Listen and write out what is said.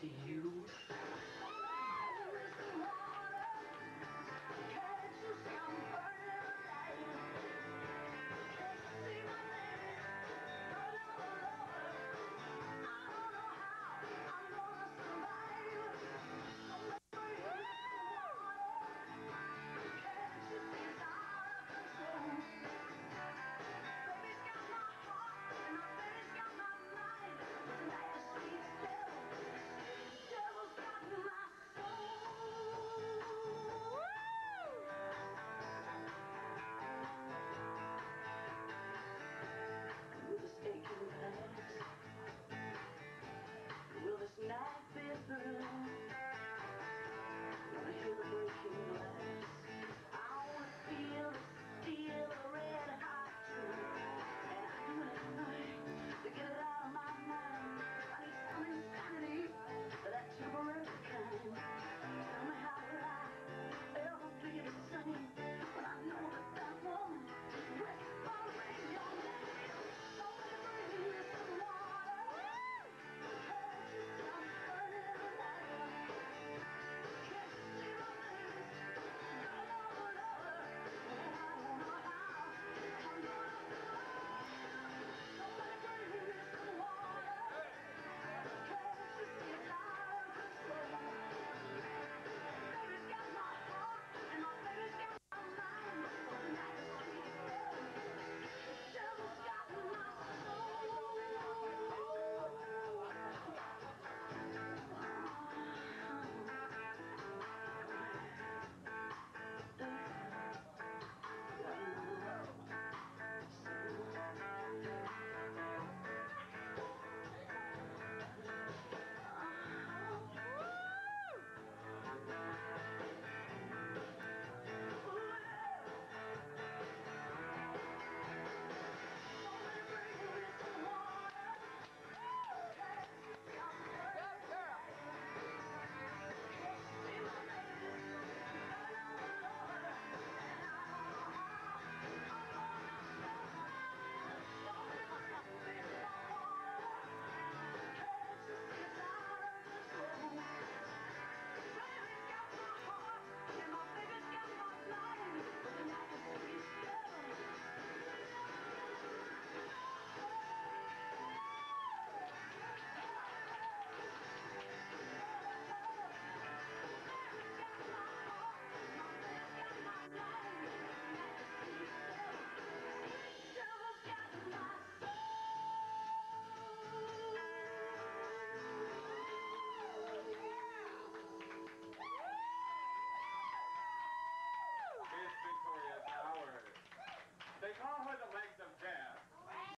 to you. they call her the to of Death.